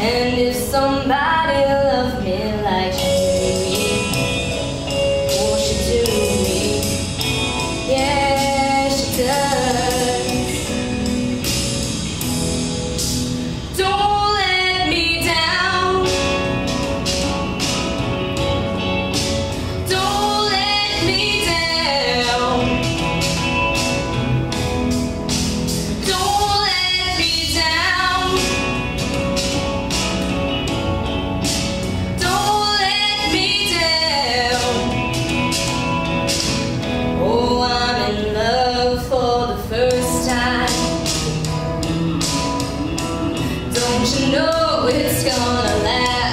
And if somebody and you know it's gonna last.